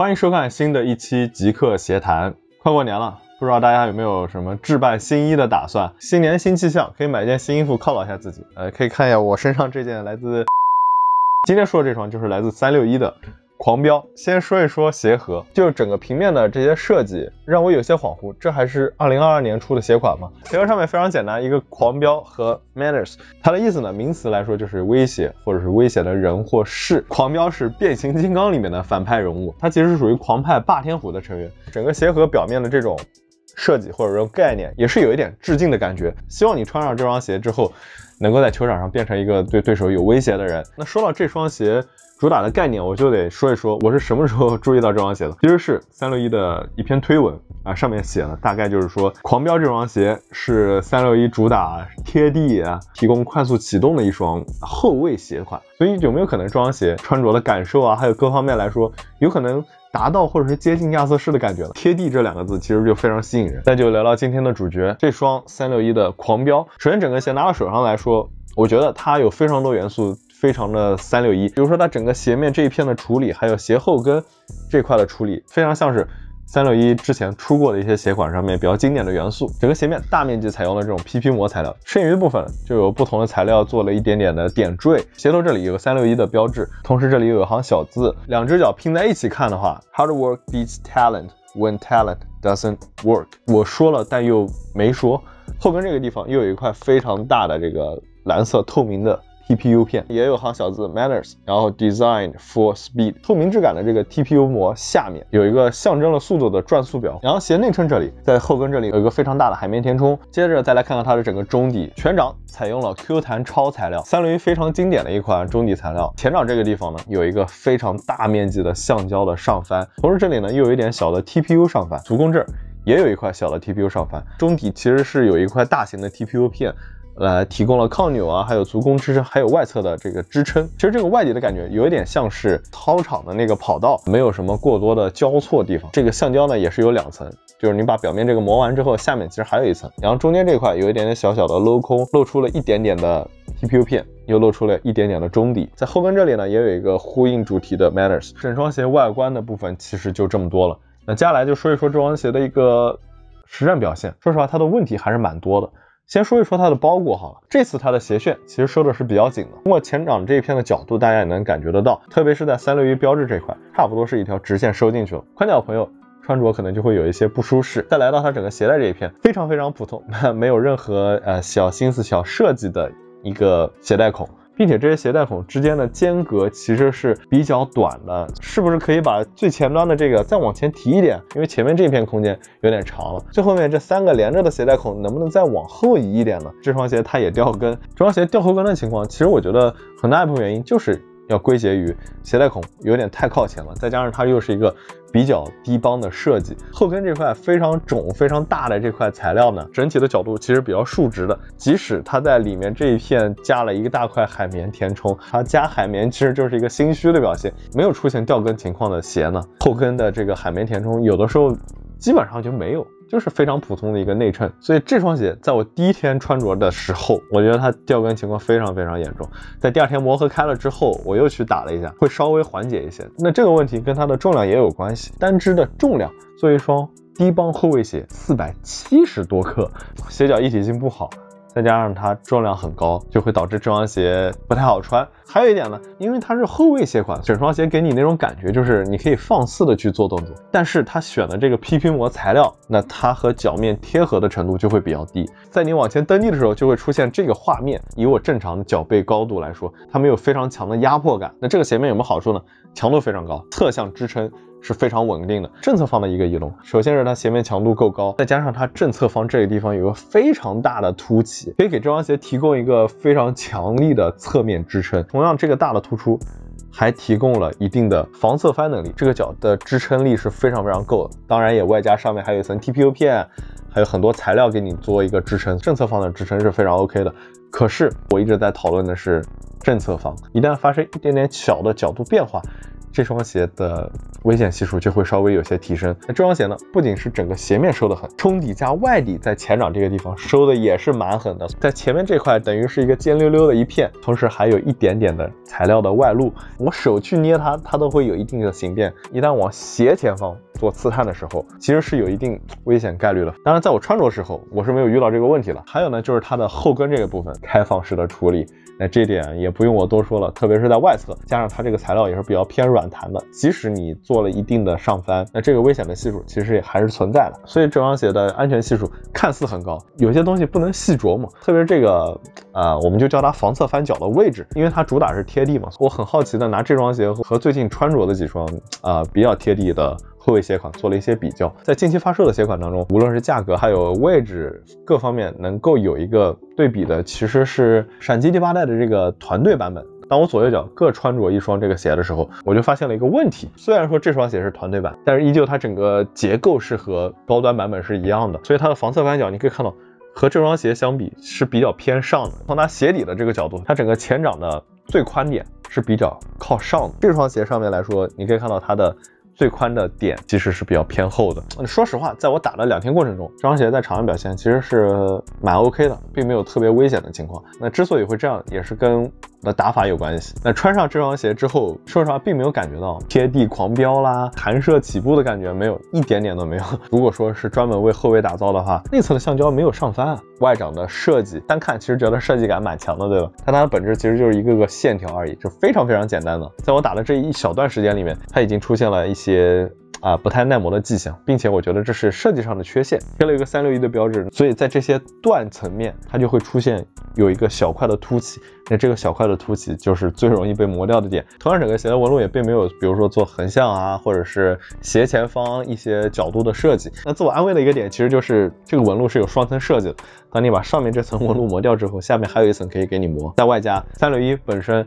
欢迎收看新的一期极客闲谈。快过年了，不知道大家有没有什么置办新衣的打算？新年新气象，可以买件新衣服犒劳一下自己。呃，可以看一下我身上这件来自今天说的这双，就是来自三六一的。狂飙，先说一说鞋盒，就整个平面的这些设计让我有些恍惚，这还是二零二二年出的鞋款吗？鞋盒上面非常简单，一个狂飙和 manners，它的意思呢，名词来说就是威胁或者是威胁的人或事。狂飙是变形金刚里面的反派人物，它其实是属于狂派霸天虎的成员。整个鞋盒表面的这种设计或者说概念也是有一点致敬的感觉，希望你穿上这双鞋之后，能够在球场上变成一个对对手有威胁的人。那说到这双鞋。主打的概念，我就得说一说，我是什么时候 注意到这双鞋的？其实是三六一的一篇推文啊，上面写了，大概就是说，狂飙这双鞋是三六一主打贴地啊，提供快速启动的一双后卫鞋款。所以有没有可能这双鞋穿着的感受啊，还有各方面来说，有可能达到或者是接近亚瑟士的感觉了？贴地这两个字其实就非常吸引人。那就聊聊今天的主角，这双三六一的狂飙。首先整个鞋拿到手上来说，我觉得它有非常多元素。非常的三六一，比如说它整个鞋面这一片的处理，还有鞋后跟这块的处理，非常像是三六一之前出过的一些鞋款上面比较经典的元素。整个鞋面大面积采用了这种 PP 膜材料，剩余的部分就有不同的材料做了一点点的点缀。鞋头这里有个三六一的标志，同时这里有一行小字，两只脚拼在一起看的话，Hard work beats talent when talent doesn't work。我说了，但又没说。后跟这个地方又有一块非常大的这个蓝色透明的。TPU 片。也有行小字 manners，然后 designed for speed，透明质感的这个 TPU 膜下面有一个象征了速度的转速表，然后鞋内衬这里在后跟这里有一个非常大的海绵填充，接着再来看看它的整个中底，全掌采用了 Q 弹超材料，三六一非常经典的一款中底材料，前掌这个地方呢有一个非常大面积的橡胶的上翻，同时这里呢又有一点小的 TPU 上翻，足弓这儿也有一块小的 TPU 上翻，中底其实是有一块大型的 TPU 片。来提供了抗扭啊，还有足弓支撑，还有外侧的这个支撑。其实这个外底的感觉有一点像是操场的那个跑道，没有什么过多的交错地方。这个橡胶呢也是有两层，就是你把表面这个磨完之后，下面其实还有一层。然后中间这块有一点点小小的镂空，露出了一点点的 TPU 片，又露出了一点点的中底。在后跟这里呢，也有一个呼应主题的 Manners。整双鞋外观的部分其实就这么多了。那接下来就说一说这双鞋的一个实战表现。说实话，它的问题还是蛮多的。先说一说它的包裹好了，这次它的鞋楦其实收的是比较紧的，通过前掌这一片的角度，大家也能感觉得到，特别是在三六一标志这块，差不多是一条直线收进去了。宽脚朋友穿着可能就会有一些不舒适。再来到它整个鞋带这一片，非常非常普通，没有任何呃小心思、小设计的一个鞋带孔。并且这些鞋带孔之间的间隔其实是比较短的，是不是可以把最前端的这个再往前提一点？因为前面这片空间有点长了，最后面这三个连着的鞋带孔能不能再往后移一点呢？这双鞋它也掉跟，这双鞋掉后跟的情况，其实我觉得很大一部分原因就是。要归结于鞋带孔有点太靠前了，再加上它又是一个比较低帮的设计，后跟这块非常肿、非常大的这块材料呢，整体的角度其实比较竖直的。即使它在里面这一片加了一个大块海绵填充，它加海绵其实就是一个心虚的表现。没有出现掉跟情况的鞋呢，后跟的这个海绵填充有的时候基本上就没有。就是非常普通的一个内衬，所以这双鞋在我第一天穿着的时候，我觉得它掉跟情况非常非常严重。在第二天磨合开了之后，我又去打了一下，会稍微缓解一些。那这个问题跟它的重量也有关系，单只的重量做一双低帮后卫鞋，四百七十多克，鞋脚一体性不好。再加上它重量很高，就会导致这双鞋不太好穿。还有一点呢，因为它是后卫鞋款，整双鞋给你那种感觉就是你可以放肆的去做动作。但是它选的这个 PP 膜材料，那它和脚面贴合的程度就会比较低，在你往前蹬地的时候就会出现这个画面。以我正常的脚背高度来说，它没有非常强的压迫感。那这个鞋面有没有好处呢？强度非常高，侧向支撑。是非常稳定的正侧方的一个移动，首先是它鞋面强度够高，再加上它正侧方这个地方有个非常大的凸起，可以给这双鞋提供一个非常强力的侧面支撑。同样，这个大的突出还提供了一定的防侧翻能力，这个脚的支撑力是非常非常够的。当然，也外加上面还有一层 TPU 片，还有很多材料给你做一个支撑，正侧方的支撑是非常 OK 的。可是我一直在讨论的是正侧方，一旦发生一点点小的角度变化。这双鞋的危险系数就会稍微有些提升。那这双鞋呢，不仅是整个鞋面收的狠，中底加外底在前掌这个地方收的也是蛮狠的，在前面这块等于是一个尖溜溜的一片，同时还有一点点的材料的外露，我手去捏它，它都会有一定的形变。一旦往斜前方做刺探的时候，其实是有一定危险概率的。当然，在我穿着时候，我是没有遇到这个问题了。还有呢，就是它的后跟这个部分开放式的处理。那这点也不用我多说了，特别是在外侧，加上它这个材料也是比较偏软弹的，即使你做了一定的上翻，那这个危险的系数其实也还是存在的。所以这双鞋的安全系数看似很高，有些东西不能细琢磨，特别是这个，呃，我们就叫它防侧翻脚的位置，因为它主打是贴地嘛。我很好奇的拿这双鞋和最近穿着的几双，啊，比较贴地的。后卫鞋款做了一些比较，在近期发售的鞋款当中，无论是价格还有位置各方面能够有一个对比的，其实是闪击第八代的这个团队版本。当我左右脚各穿着一双这个鞋的时候，我就发现了一个问题。虽然说这双鞋是团队版，但是依旧它整个结构是和高端版本是一样的，所以它的防侧翻脚你可以看到和这双鞋相比是比较偏上的。从它鞋底的这个角度，它整个前掌的最宽点是比较靠上的。这双鞋上面来说，你可以看到它的。最宽的点其实是比较偏厚的。说实话，在我打了两天过程中，这双鞋在场上表现其实是蛮 OK 的，并没有特别危险的情况。那之所以会这样，也是跟我的打法有关系。那穿上这双鞋之后，说实话，并没有感觉到贴地狂飙啦、弹射起步的感觉，没有一点点都没有。如果说是专门为后卫打造的话，内侧的橡胶没有上翻啊。外掌的设计，单看其实觉得设计感蛮强的，对吧？但它的本质其实就是一个个线条而已，就非常非常简单的。在我打的这一小段时间里面，它已经出现了一些些。啊，不太耐磨的迹象，并且我觉得这是设计上的缺陷，贴了一个三六一的标志，所以在这些断层面，它就会出现有一个小块的凸起，那这个小块的凸起就是最容易被磨掉的点。同样，整个鞋的纹路也并没有，比如说做横向啊，或者是斜前方一些角度的设计。那自我安慰的一个点，其实就是这个纹路是有双层设计的，当你把上面这层纹路磨掉之后，下面还有一层可以给你磨。再外加三六一本身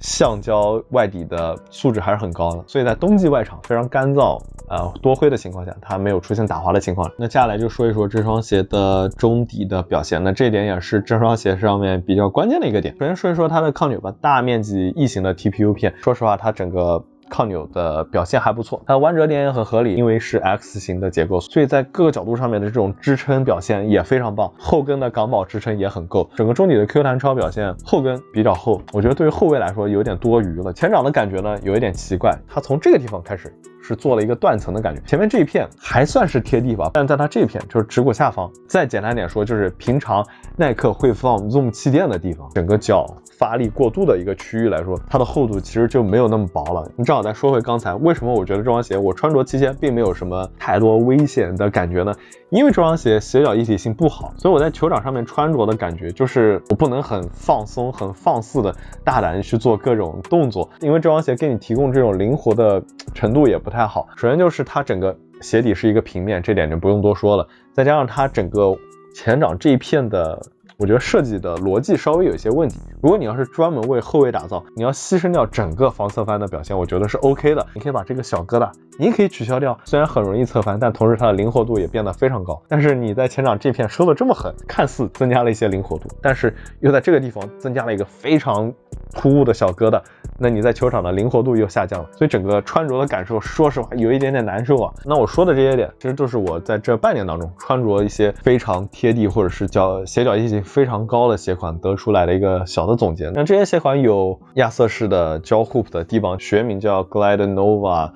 橡胶外底的素质还是很高的，所以在冬季外场非常干燥。呃，多灰的情况下，它没有出现打滑的情况。那接下来就说一说这双鞋的中底的表现。那这一点也是这双鞋上面比较关键的一个点。首先说一说它的抗扭吧，大面积异形的 TPU 片。说实话，它整个。抗扭的表现还不错，它弯折点也很合理，因为是 X 型的结构，所以在各个角度上面的这种支撑表现也非常棒。后跟的港宝支撑也很够，整个中底的 Q 弹超表现，后跟比较厚，我觉得对于后卫来说有点多余了。前掌的感觉呢有一点奇怪，它从这个地方开始是做了一个断层的感觉，前面这一片还算是贴地吧，但在它这一片就是指骨下方，再简单点说就是平常耐克会放 Zoom 气垫的地方，整个脚。发力过度的一个区域来说，它的厚度其实就没有那么薄了。你正好再说回刚才，为什么我觉得这双鞋我穿着期间并没有什么太多危险的感觉呢？因为这双鞋鞋脚一体性不好，所以我在球场上面穿着的感觉就是我不能很放松、很放肆的大胆去做各种动作，因为这双鞋给你提供这种灵活的程度也不太好。首先就是它整个鞋底是一个平面，这点就不用多说了。再加上它整个前掌这一片的。我觉得设计的逻辑稍微有一些问题。如果你要是专门为后卫打造，你要牺牲掉整个防侧翻的表现，我觉得是 OK 的。你可以把这个小疙瘩，你可以取消掉。虽然很容易侧翻，但同时它的灵活度也变得非常高。但是你在前掌这片收的这么狠，看似增加了一些灵活度，但是又在这个地方增加了一个非常突兀的小疙瘩，那你在球场的灵活度又下降了。所以整个穿着的感受，说实话有一点点难受啊。那我说的这些点，其实就是我在这半年当中穿着一些非常贴地或者是脚鞋脚一体。非常高的鞋款得出来的一个小的总结。那这些鞋款有亚瑟士的胶 hoop 的低帮，学名叫 Glide Nova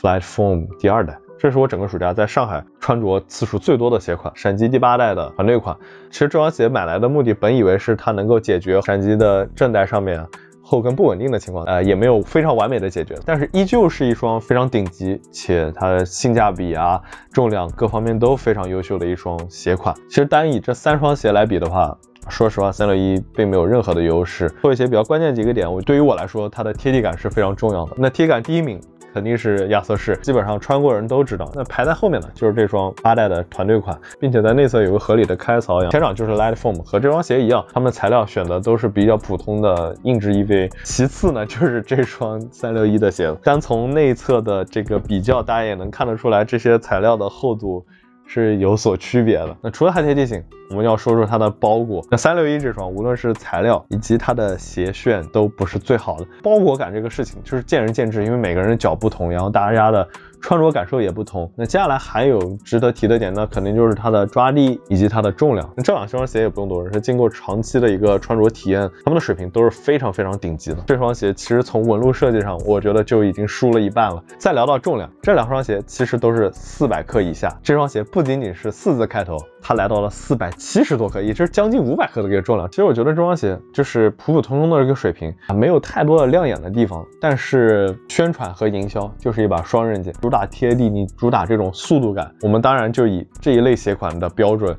Flat Foam 第二代，这是我整个暑假在上海穿着次数最多的鞋款。闪击第八代的团队款，其实这双鞋买来的目的，本以为是它能够解决闪击的正代上面后跟不稳定的情况，呃，也没有非常完美的解决，但是依旧是一双非常顶级且它的性价比啊、重量各方面都非常优秀的一双鞋款。其实单以这三双鞋来比的话，说实话，三六一并没有任何的优势。说一些比较关键几个点，我对于我来说，它的贴地感是非常重要的。那贴感第一名。肯定是亚瑟士，基本上穿过人都知道。那排在后面的就是这双八代的团队款，并且在内侧有个合理的开槽，前掌就是 Light Foam，和这双鞋一样，它们材料选的都是比较普通的硬质 EVA。其次呢，就是这双三六一的鞋子，单从内侧的这个比较，大家也能看得出来，这些材料的厚度。是有所区别的。那除了焊贴地型，我们要说说它的包裹。那三六一这双，无论是材料以及它的鞋楦都不是最好的，包裹感这个事情就是见仁见智，因为每个人的脚不同，然后大家的。穿着感受也不同。那接下来还有值得提的点呢，肯定就是它的抓地以及它的重量。那这两双鞋也不用多说，是经过长期的一个穿着体验，他们的水平都是非常非常顶级的。这双鞋其实从纹路设计上，我觉得就已经输了一半了。再聊到重量，这两双鞋其实都是四百克以下。这双鞋不仅仅是四字开头，它来到了四百七十多克，也就是将近五百克的一个重量。其实我觉得这双鞋就是普普通通的一个水平，没有太多的亮眼的地方，但是宣传和营销就是一把双刃剑。主打贴地，你主打这种速度感，我们当然就以这一类鞋款的标准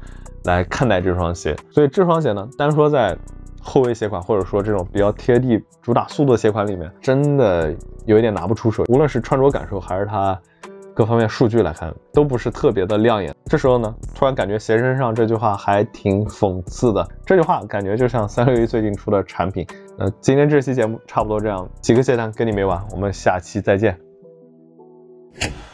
来看待这双鞋。所以这双鞋呢，单说在后卫鞋款或者说这种比较贴地、主打速度的鞋款里面，真的有一点拿不出手。无论是穿着感受还是它各方面数据来看，都不是特别的亮眼。这时候呢，突然感觉鞋身上这句话还挺讽刺的。这句话感觉就像三六一最近出的产品。那今天这期节目差不多这样，几个鞋谈跟你没完，我们下期再见。You